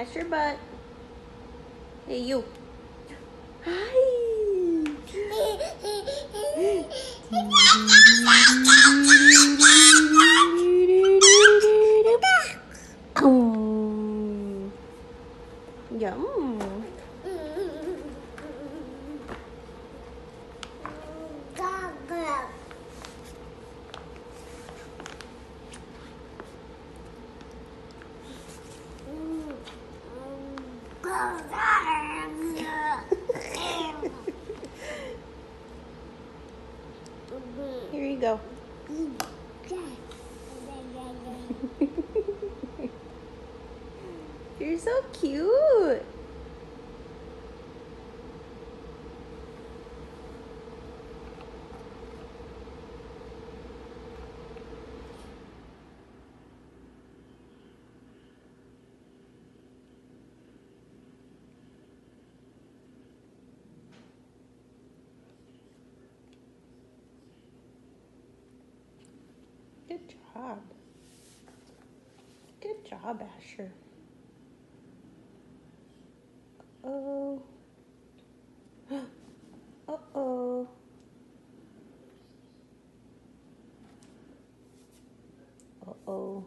That's your butt. Hey, you. Hi. Um, Yum. Here you go. You're so cute. Good job. Good job, Asher. Oh. Uh oh. Uh oh.